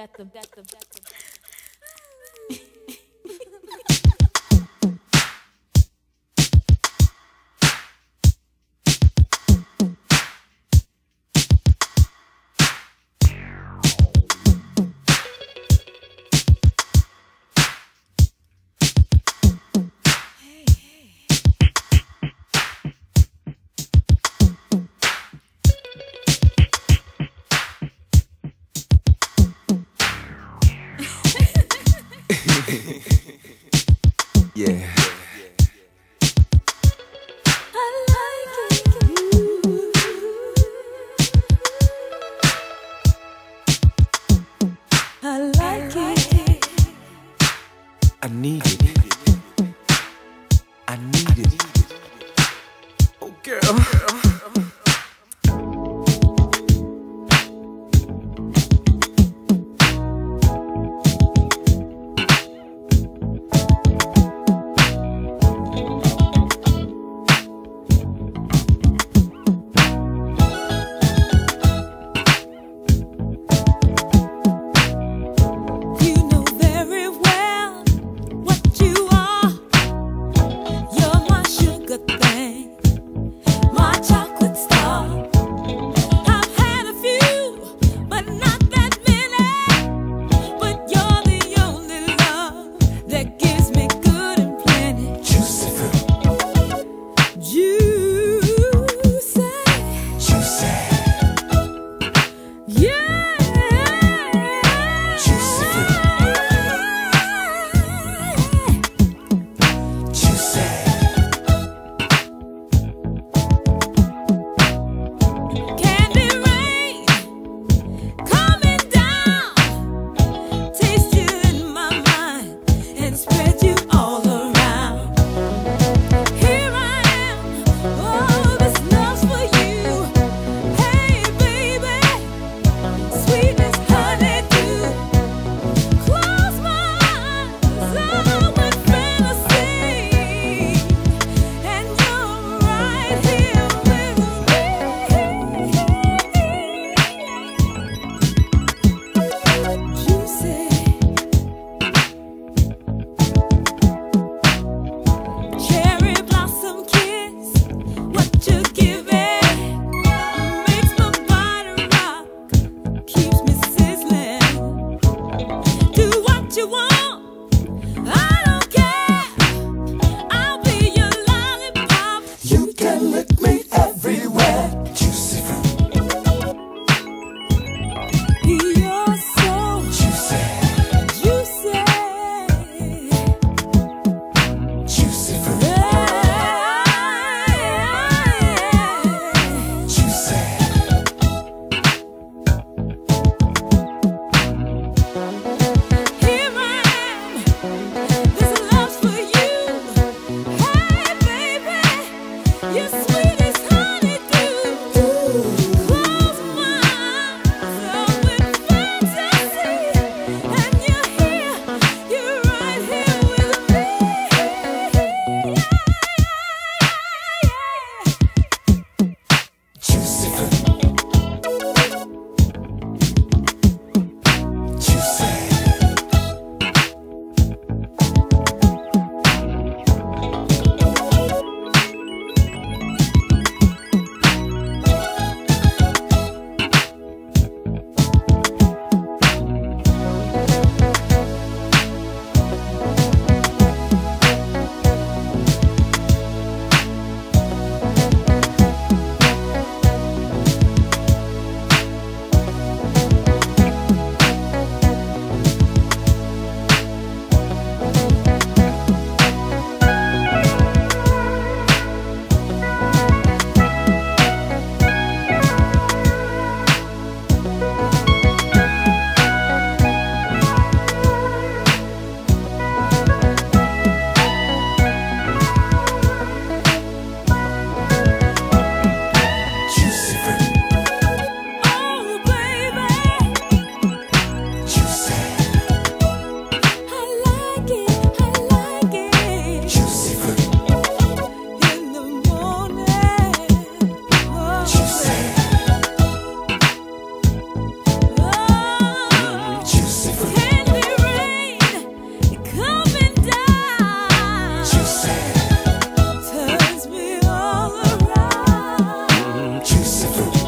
that the that the that the Yeah. I like it. I need it. you want. Lucifer.